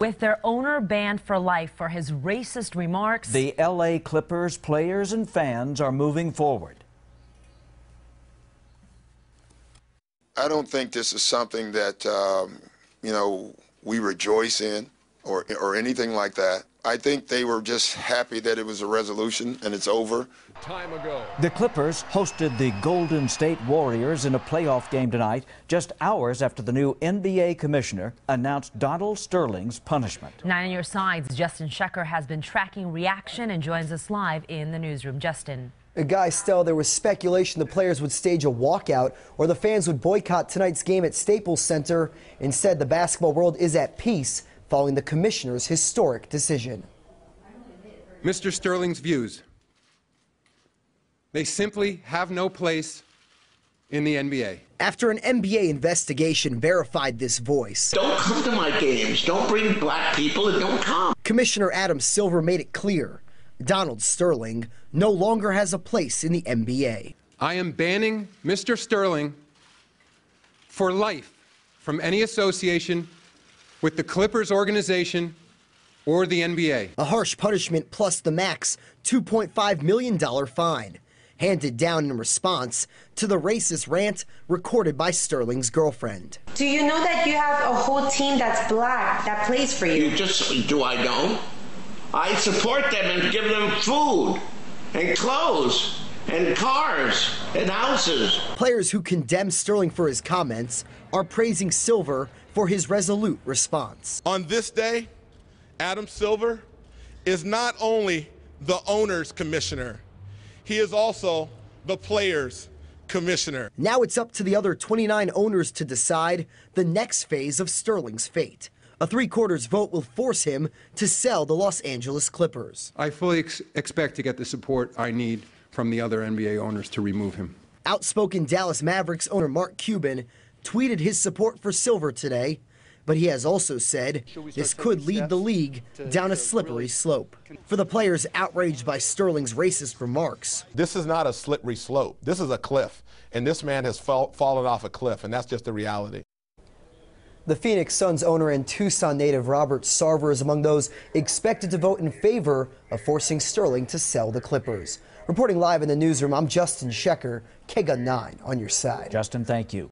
With their owner banned for life for his racist remarks, the LA Clippers players and fans are moving forward. I don't think this is something that, um, you know, we rejoice in or, or anything like that. I think they were just happy that it was a resolution and it's over. Time ago. The Clippers hosted the Golden State Warriors in a playoff game tonight, just hours after the new NBA commissioner announced Donald Sterling's punishment. Nine on your sides, Justin Shecker has been tracking reaction and joins us live in the newsroom. Justin. Guy Stell, there was speculation the players would stage a walkout or the fans would boycott tonight's game at Staples Center. Instead, the basketball world is at peace following the commissioner's historic decision. Mr. Sterling's views. They simply have no place in the NBA. After an NBA investigation verified this voice. Don't come to my games. Don't bring black people and don't come. Commissioner Adam Silver made it clear Donald Sterling no longer has a place in the NBA. I am banning Mr. Sterling for life from any association with the Clippers organization or the NBA. A harsh punishment plus the max $2.5 million fine, handed down in response to the racist rant recorded by Sterling's girlfriend. Do you know that you have a whole team that's black that plays for you? You just, do I know? I support them and give them food and clothes and cars and houses. Players who condemn Sterling for his comments are praising Silver for his resolute response. On this day, Adam Silver is not only the owner's commissioner, he is also the player's commissioner. Now it's up to the other 29 owners to decide the next phase of Sterling's fate. A three quarters vote will force him to sell the Los Angeles Clippers. I fully ex expect to get the support I need from the other NBA owners to remove him. Outspoken Dallas Mavericks owner Mark Cuban tweeted his support for Silver today, but he has also said this could lead the league down a slippery slope. For the players outraged by Sterling's racist remarks, this is not a slippery slope. This is a cliff, and this man has fall, fallen off a cliff, and that's just the reality. The Phoenix Suns owner and Tucson native Robert Sarver is among those expected to vote in favor of forcing Sterling to sell the Clippers. Reporting live in the newsroom, I'm Justin Shecker, KGUN 9 on your side. Justin, thank you.